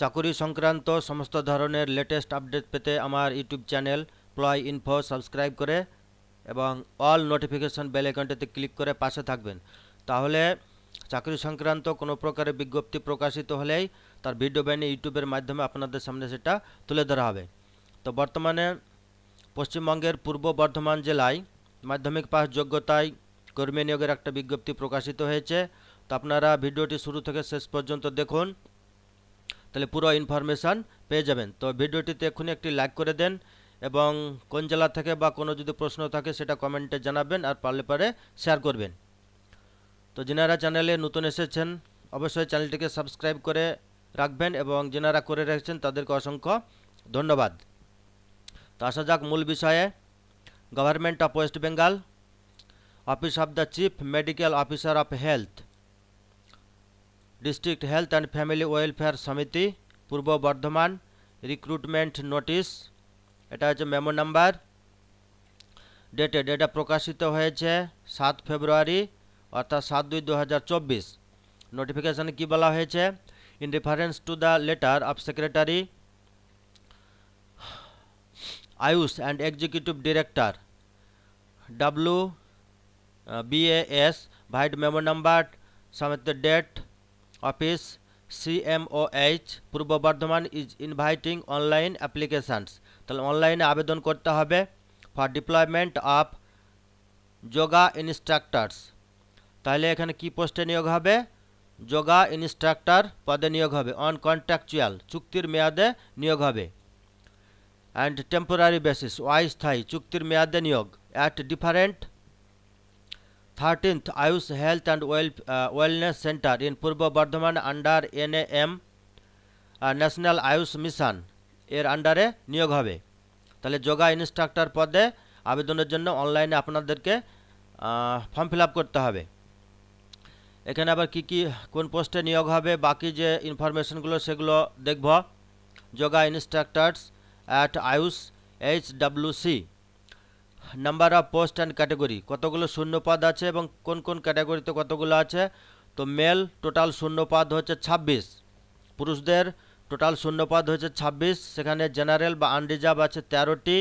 চাকুরি সংক্রান্ত সমস্ত ধরনের লেটেস্ট আপডেট পেতে আমার YouTube channel Ploy Info subscribe করে এবং অল নোটিফিকেশন বেল আইকনটিতে ক্লিক করে পাশে থাকবেন। তাহলে চাকরি সংক্রান্ত কোনো প্রকারের বিজ্ঞপ্তি প্রকাশিত হলেই তার ভিডিও বানিয়ে ইউটিউবের মাধ্যমে আপনাদের সামনে সেটা তুলে ধরা হবে। তো বর্তমানে পশ্চিমবঙ্গের পূর্ব বর্ধমান জেলায় মাধ্যমিক পাস যোগ্যতায় কর্মী নিয়োগের একটা বিজ্ঞপ্তি প্রকাশিত হয়েছে। তো আপনারা ভিডিওটি শুরু থেকে শেষ পর্যন্ত দেখুন। তাহলে পুরো ইনফরমেশান পেয়ে যাবেন। তো ভিডিওটিতে এক্ষুনি একটি লাইক করে দেন এবং কোন জেলা থেকে বা কোনো যদি প্রশ্ন থাকে সেটা কমেন্টে জানাবেন আর পারলে পারে শেয়ার করবেন। তো যেনারা চ্যানেলে নতুন এসেছেন, অবশ্যই চ্যানেলটিকে সাবস্ক্রাইব করে রাখবেন এবং যেনারা করে রেখেছেন তাদেরকে অসংখ্য ধন্যবাদ। তো আসা যাক মূল বিষয়ে। Government of West Bengal office of the chief medical officer of health district health and family welfare সমিতি পূর্ব বর্ধমান রিক্রুটমেন্ট নোটিশ এটা হচ্ছে মেমো নাম্বার ডেটেড এটা প্রকাশিত হয়েছে সাত ফেব্রুয়ারি অর্থাৎ সাত দুই দু হাজার চব্বিশ নোটিফিকেশানে কী বলা হয়েছে in reference to the letter of secretary AYUSH and executive director W BAS vide memo number সমেত date office CMOH Purba Bardhaman is inviting online applications তাহলে অনলাইনে আবেদন করতে হবে for deployment of yoga instructors তাহলে এখানে কি পোস্টে নিয়োগ হবে? যোগা ইনস্ট্রাক্টর পদে নিয়োগ হবে। অন কন্ট্রাকচুয়াল চুক্তির মেয়াদে নিয়োগ হবে। অ্যান্ড টেম্পোরারি বেসিস অস্থায়ী চুক্তির মেয়াদে নিয়োগ। At different thirteenth AYUSH health and well wellness centre in Purba Bardhaman under N M national AYUSH mission এর আন্ডারে নিয়োগ হবে। তাহলে যোগা ইনস্ট্রাক্টর পদে আবেদনের জন্য অনলাইনে আপনাদেরকে ফর্ম ফিল করতে হবে। এখানে আবার কি কি, কোন পোস্টে নিয়োগ হবে, বাকি যে ইনফরমেশনগুলো সেগুলো দেখব। Yoga instructors at AYUSH H W C number of post and category কতগুলো শূন্যপদ আছে এবং কোন কোন ক্যাটাগরিতে কতগুলো আছে? তো মেল টোটাল শূন্যপদ হচ্ছে ছাব্বিশ। পুরুষদের টোটাল শূন্যপদ হচ্ছে ছাব্বিশ। সেখানে জেনারেল বা আনরিজার্ভ আছে তেরোটি।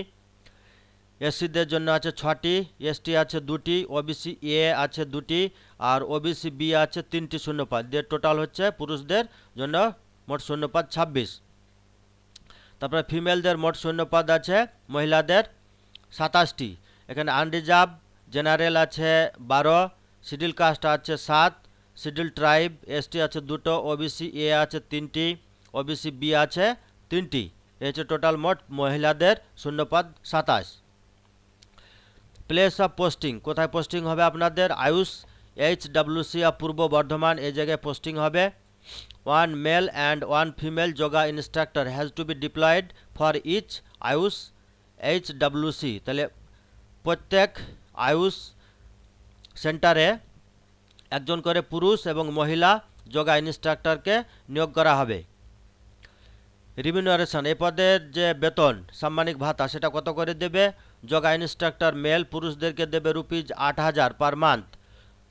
এসসিদের জন্য আছে ছটি। এসটি আছে দুটি। ওবিসি এ আছে দুটি। আর ওবিসি বি আছে তিনটি শূন্যপদ। দিয়ে টোটাল হচ্ছে পুরুষদের জন্য মোট শূন্যপদ ছাব্বিশ। তারপরে ফিমেলদের মোট শূন্যপদ আছে মহিলাদের। সাতাশটি। এখানে আনরিজার্ভ, জেনারেল আছে বারো, শিডিউল কাস্ট আছে সাত, শিডিউল ট্রাইব, এসটি আছে দুটো, ওবিসি এ আছে তিনটি, ওবিসি বি আছে তিনটি। এ হচ্ছে টোটাল মোট মহিলাদের শূন্যপদ সাতাশ। প্লেস অফ পোস্টিং, কোথায় পোস্টিং হবে আপনাদের? আয়ুষ এইচ ডাব্লিউসি অফ পূর্ব বর্ধমান এই জায়গায় পোস্টিং হবে। One male and one female yoga instructor has to be deployed for each, AYUSH H WC তাহলে প্রত্যেক আয়ুষ সেন্টারে একজন করে পুরুষ এবং মহিলা যোগা ইনস্ট্রাক্টরকে নিয়োগ করা হবে। রিমিনারেশন এই পদের যে বেতন, সাম্মানিক ভাতা, সেটা কত করে দেবে? যোগা ইনস্ট্রাক্টর মেল পুরুষদেরকে দেবে রুপিজ আট হাজার per month.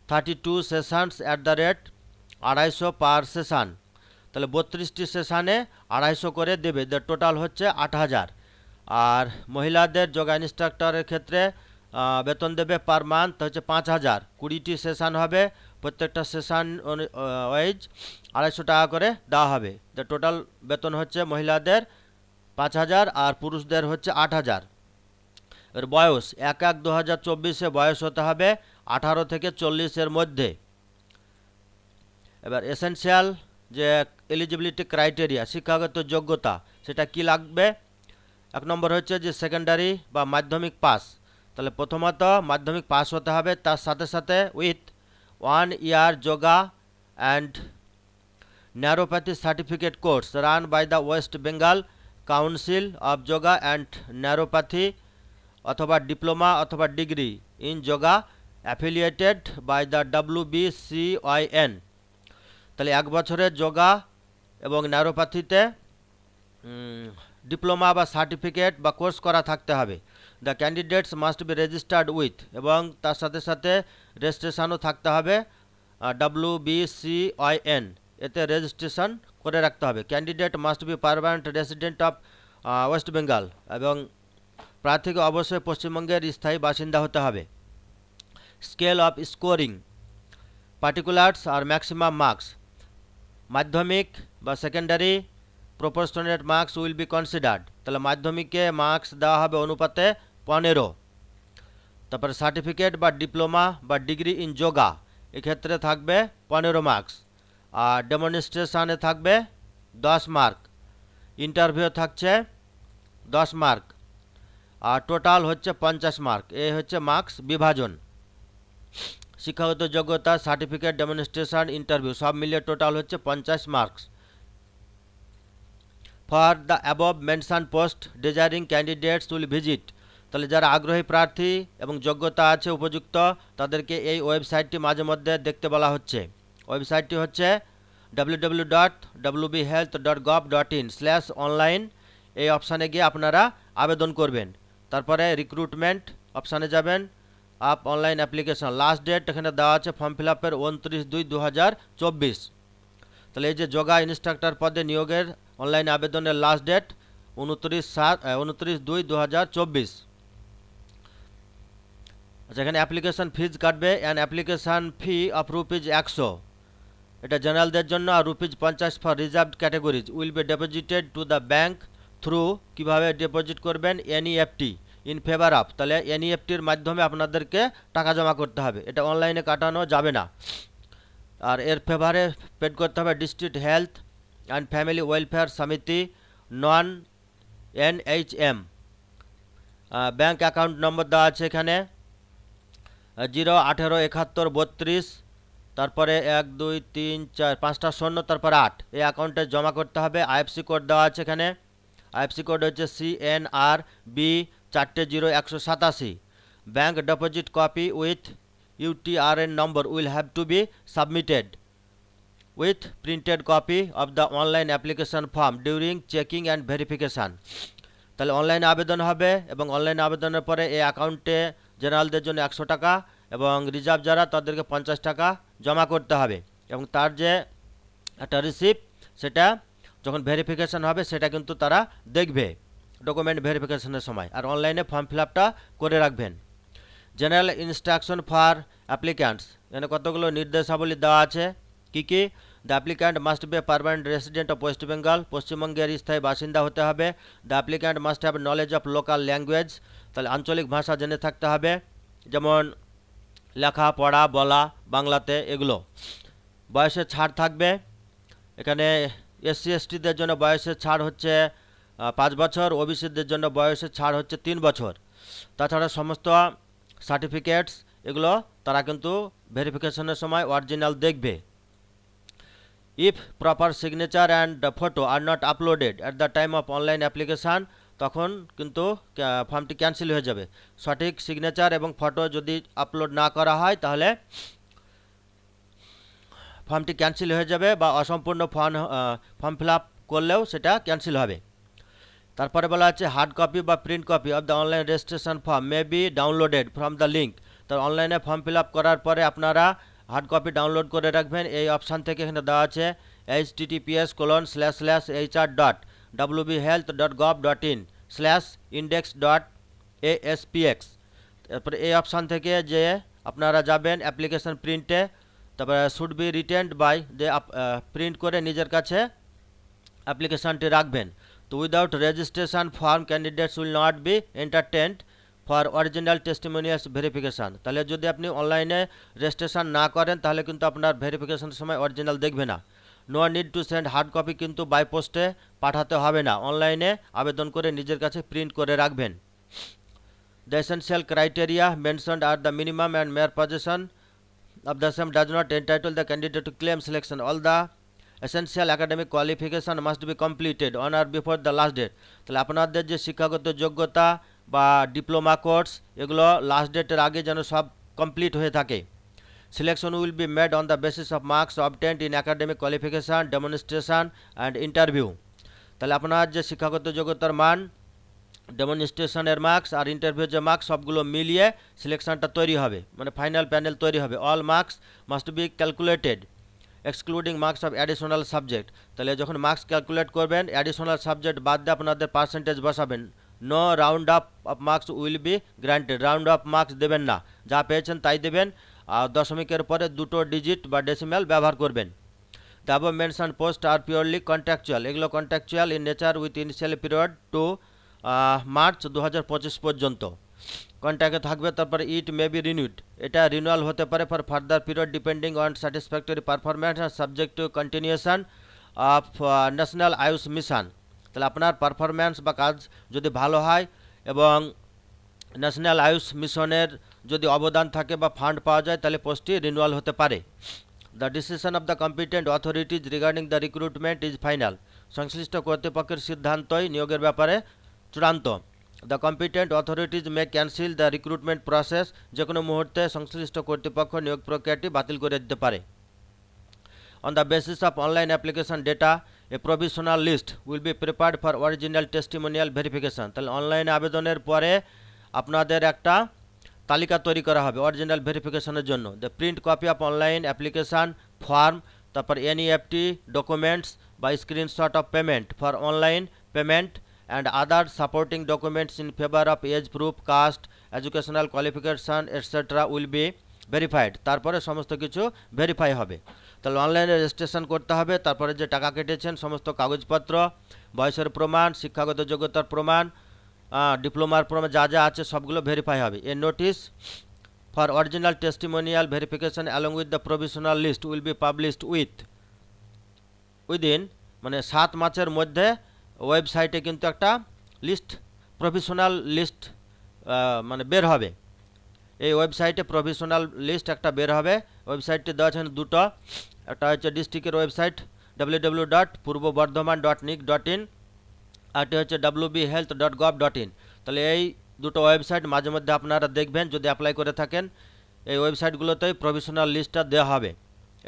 Thirty two sessions at the rate আড়াইশো পার সেশান তাহলে বত্রিশটি সেশানে আড়াইশো করে দেবে। টোটাল হচ্ছে আট হাজার। আর মহিলাদের যোগা ইনস্ট্রাক্টরের ক্ষেত্রে বেতন দেবে পার মান্থ হচ্ছে পাঁচ হাজার। কুড়িটি সেশান হবে, প্রত্যেকটা সেশান ওয়াইজ আড়াইশো টাকা করে দেওয়া হবে। তো টোটাল বেতন হচ্ছে মহিলাদের পাঁচ হাজার আর পুরুষদের হচ্ছে আট হাজার। এর বয়স, এক এক দু হাজার চব্বিশে বয়স হতে হবে আঠারো থেকে চল্লিশের মধ্যে। এবার এসেনশিয়াল যে এলিজিবিলিটি ক্রাইটেরিয়া শিক্ষাগত যোগ্যতা, সেটা কি লাগবে? এক নম্বর হচ্ছে যে সেকেন্ডারি বা মাধ্যমিক পাস তাহলে প্রথমত মাধ্যমিক পাস হতে হবে, তার সাথে সাথে with one year yoga and naturopathy certificate course run by the West Bengal council of yoga and naturopathy অথবা ডিপ্লোমা অথবা degree in yoga affiliated by the W B C Y N তাহলে এক বছরের যোগা এবং ন্যারোপ্যাথিতে ডিপ্লোমা বা certificate বা course করা থাকতে হবে। The candidates must be registered with এবং তার সাথে সাথে রেজিস্ট্রেশনও থাকতে হবে W B C Y N এতে রেজিস্ট্রেশন করে রাখতে হবে। Candidate must be permanent resident of West Bengal এবং প্রার্থীকে অবশ্যই পশ্চিমবঙ্গের স্থায়ী বাসিন্দা হতে হবে। স্কেল অফ স্কোরিং পার্টিকুলার্স আর ম্যাক্সিমাম মার্কস মাধ্যমিক বা secondary proportionate marks will be considered তাহলে মাধ্যমিকে মার্কস দেওয়া হবে অনুপাতে পনেরো। তারপরে সার্টিফিকেট বা ডিপ্লোমা বা ডিগ্রি ইন যোগা এক্ষেত্রে থাকবে পনেরো মার্কস আর ডেমনস্ট্রেশনে থাকবে দশ মার্ক ইন্টারভিউ থাকছে দশ মার্ক আর টোটাল হচ্ছে পঞ্চাশ মার্ক এ হচ্ছে মার্কস বিভাজন। শিক্ষাগত যোগ্যতা সার্টিফিকেট ডেমনস্ট্রেশন ইন্টারভিউ সব মিলিয়ে টোটাল হচ্ছে পঞ্চাশ marks for the above mention post desiring candidates will visit তাহলে যারা আগ্রহী প্রার্থী এবং যোগ্যতা আছে উপযুক্ত, তাদেরকে এই ওয়েবসাইটটি মাঝে মধ্যে দেখতে বলা হচ্ছে। ওয়েবসাইটটি হচ্ছে W dot health dot dot in slash online এই অপশানে গিয়ে আপনারা আবেদন করবেন। তারপরে রিক্রুটমেন্ট অপশানে যাবেন। Up online application last date এখানে দেওয়া আছে ফর্ম ফিল আপের উনত্রিশ দুই দু তাহলে এই যে যোগা ইনস্ট্রাক্টর পদে নিয়োগের অনলাইন আবেদনের লাস্ট ডেট উনত্রিশ সাত উনত্রিশ দুই দু আচ্ছা এখানে অ্যাপ্লিকেশান ফিজ কাটবে and application fee of rupees একশো। এটা জেনারেলদের জন্য, আর রুপিজ পঞ্চাশ for reserve categories will be deposited to the bank through কীভাবে ডিপোজিট করবেন? এনইএফটি ইন ফেভার অফ তাহলে এনইএফটির মাধ্যমে আপনাদেরকে টাকা জমা করতে হবে। এটা অনলাইনে কাটানো যাবে না। আর এর ফেভারে পেড করতে হবে district health and family welfare সমিতি non NHM bank account number দেওয়া আছে এখানে জিরো আঠেরো একাত্তর বত্রিশ, তারপরে এক, দুই, তিন, চার, পাঁচটা শূন্য, তারপরে আট। এই অ্যাকাউন্টে জমা করতে হবে। আইএফসি কোড দেওয়া আছে এখানে। আইএফসি কোড হচ্ছে সি এন আর বি চারটে জিরো একশো সাতাশি। Bank deposit copy with UTRN number will have to be submitted with printed copy of the online application form during checking and verification তাহলে অনলাইনে আবেদন হবে এবং অনলাইন আবেদনের পরে এই অ্যাকাউন্টে জেনারেলদের জন্য একশো টাকা এবং রিজার্ভ যারা তাদেরকে পঞ্চাশ টাকা জমা করতে হবে। এবং তার যে একটা রিসিপ্ট সেটা যখন ভেরিফিকেশান হবে, সেটা কিন্তু তারা দেখবে ডকুমেন্ট ভেরিফিকেশনের সময়। আর অনলাইনে ফর্ম ফিল করে রাখবেন। জেনারেল ইনস্ট্রাকশন ফর অ্যাপ্লিক্যান্টস এখানে কতগুলো নির্দেশাবলী দেওয়া আছে, কী কী? The applicant must be permanent resident of West Bengal পশ্চিমবঙ্গের স্থায়ী বাসিন্দা হতে হবে। The applicant must have knowledge of local language তাহলে আঞ্চলিক ভাষা জেনে থাকতে হবে। যেমন লেখা, পড়া, বলা, বাংলাতে এগুলো। বয়সের ছাড় থাকবে। এখানে এসসি এসটিদের জন্য বয়সের ছাড় হচ্ছে পাঁচ বছর। ওবিসিদের জন্য বয়সের ছাড় হচ্ছে তিন বছর। তাছাড়া সমস্ত সার্টিফিকেটস এগুলো তারা কিন্তু ভেরিফিকেশনের সময় অরিজিনাল দেখবে। If proper signature and photo are not uploaded at the time of online application তখন কিন্তু ফর্মটি ক্যান্সেল হয়ে যাবে। সঠিক সিগনেচার এবং ফটো যদি আপলোড না করা হয়, তাহলে ফর্মটি ক্যান্সেল হয়ে যাবে বা অসম্পূর্ণ ফর্ম ফর্ম ফিল আপ করলেও সেটা ক্যান্সেল হবে। তারপরে বলা আছে হার্ড কপি বা print copy of the online registration form may be downloaded from the link তো অনলাইনে ফর্ম ফিল আপ করার পরে আপনারা হার্ড কপি ডাউনলোড করে রাখবেন। এই অপশান থেকে এখানে দেওয়া আছে H TTPS colon slash slash H R dot W B health dot gov dot in slash index dot ASPX তারপরে এই অপশান থেকে যে আপনারা যাবেন অ্যাপ্লিকেশন প্রিন্টে তারপরে শুড বি রিটেন্ড বাই যে প্রিন্ট করে নিজের কাছে অ্যাপ্লিকেশানটি রাখবেন। তো without registration form candidates will not be entertained for original testimonials verification তাহলে যদি আপনি অনলাইনে রেজিস্ট্রেশন না করেন, তাহলে কিন্তু আপনার ভেরিফিকেশানের সময় অরিজিনাল দেখবে না। No need to send hard copy কিন্তু বাই পোস্টে পাঠাতে হবে না। অনলাইনে আবেদন করে নিজের কাছে প্রিন্ট করে রাখবেন। The essential criteria mentioned are the minimum and mere position of the same does not entitle the candidate to claim selection all the essential academic qualification must be completed on or before the last date তাহলে আপনাদের যে শিক্ষাগত যোগ্যতা বা diploma course এগুলো last ডেটের আগে যেন সব কমপ্লিট হয়ে থাকে। Selection will be made on the basis of marks obtained in academic qualification demonstration and interview তাহলে আপনার যে শিক্ষাগত যোগ্যতার মান ডেমনস্ট্রেশনের মার্কস আর ইন্টারভিউ যে মার্কস সবগুলো মিলিয়ে সিলেকশনটা তৈরি হবে। মানে ফাইনাল প্যানেল তৈরি হবে। All marks must be calculated excluding marks of additional subject তাহলে যখন মার্কস ক্যালকুলেট করবেন অ্যাডিশনাল সাবজেক্ট বাদ দিয়ে আপনাদের পার্সেন্টেজ বসাবেন। No round up of marks will be granted round up marks দেবেন না। যা পেয়েছেন তাই দেবেন। আর দশমিকের পরে দুটো ডিজিট বা ডেসিমেল ব্যবহার করবেন। অ্যাবভ মেনশন পোস্ট আর পিওরলি কন্ট্রাকচুয়াল এগুলো contractual in nature with initial period to March দু হাজার পঁচিশ পর্যন্ত। কন্ট্রাক্টে থাকবে, তারপরে ইট মে বি রিনিউড এটা রিনিউয়াল হতে পারে for further period depending on satisfactory performance R subject to continuation of national Ayush mission. তাহলে আপনার পারফরম্যান্স বা কাজ যদি ভালো হয় এবং ন্যাশনাল আয়ুষ মিশনের যদি অবদান থাকে বা ফান্ড পাওয়া যায় তাহলে পোস্টটি রিনুয়াল হতে পারে। The decision of the competent authorities regarding the recruitment is final সংশ্লিষ্ট কর্তৃপক্ষের সিদ্ধান্তই নিয়োগের ব্যাপারে চূড়ান্ত। The competent authorities may cancel the recruitment process যে কোনো মুহূর্তে সংশ্লিষ্ট কর্তৃপক্ষ নিয়োগ প্রক্রিয়াটি বাতিল করে দিতে পারে। On the basis of online application data, a provisional list will be prepared for original testimonial verification. তাহলে অনলাইনে আবেদনের পরে আপনাদের একটা তালিকা তৈরি করা হবে অরিজিনাল ভেরিফিকেশনের জন্য। The print copy of online application form তারপর এনইএফটি ডকুমেন্টস বা screenshot of payment for online payment and other supporting documents in favour of age proof caste educational qualification etcetera will be verified তারপরে সমস্ত কিছু verify হবে। তাহলে অনলাইনে registration করতে হবে, তারপরে যে টাকা কেটেছেন, সমস্ত কাগজপত্র, বয়সের প্রমাণ, শিক্ষাগত যোগ্যতার প্রমাণ ডিপ্লোমার প্রমাণ, যা যা আছে সবগুলো ভেরিফাই হবে। A notice for original testimonial verification along with the provisional list will be published with within মানে সাত মাসের মধ্যে ওয়েবসাইটে কিন্তু একটা লিস্ট প্রফেশনাল লিস্ট মানে বের হবে। এই ওয়েবসাইটে প্রফেশনাল লিস্ট একটা বের হবে। ওয়েবসাইটটি দেওয়া আছে দুটো। একটা হচ্ছে ডিস্ট্রিক্টের website W W dot Purba Bardhaman dot nic dot in RT হচ্ছে W B health dot gov dot in তাহলে এই দুটো ওয়েবসাইট মাঝে মধ্যে আপনারা দেখবেন, যদি অ্যাপ্লাই করে থাকেন, এই ওয়েবসাইটগুলোতেই প্রফেশনাল লিস্টটা দেওয়া হবে।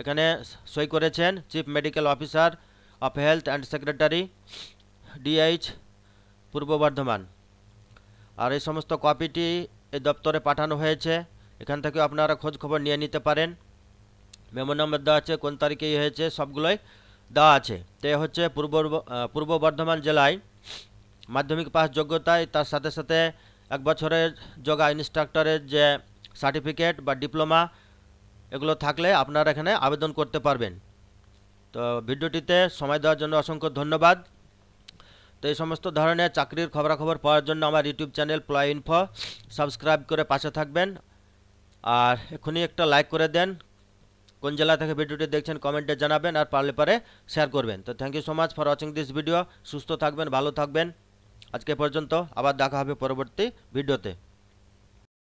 এখানে সই করেছেন chief medical officer of health and secretary DH Purba Bardhaman আর এই সমস্ত কপিটি এই দপ্তরে পাঠানো হয়েছে। এখান থেকে আপনারা খোঁজ খবর নিয়ে নিতে পারেন। মেমো দেওয়া আছে, কোন তারিখে হয়েছে, সবগুলোই দেওয়া আছে। তো হচ্ছে পূর্ব পূর্ব বর্ধমান জেলায় মাধ্যমিক পাস যোগ্যতায় তার সাথে সাথে এক বছরের যোগা ইনস্ট্রাক্টরের যে সার্টিফিকেট বা ডিপ্লোমা, এগুলো থাকলে আপনারা এখানে আবেদন করতে পারবেন। তো ভিডিওটিতে সময় দেওয়ার জন্য অসংখ্য ধন্যবাদ। তো এই সমস্ত ধরনের চাকরির খবরাখবর পাওয়ার জন্য আমার ইউটিউব চ্যানেল প্লয় ইনফো সাবস্ক্রাইব করে পাশে থাকবেন। আর এখনই একটা লাইক করে দেন। কোন জেলা থেকে ভিডিওটি দেখছেন কমেন্টে জানাবেন আর পারলে পারে শেয়ার করবেন। তো thank you so much for watching this video সুস্থ থাকবেন, ভালো থাকবেন। আজকে পর্যন্ত আবার দেখা হবে পরবর্তী ভিডিওতে।